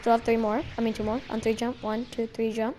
Still have three more. I mean two more. On three jump. One, two, three jump.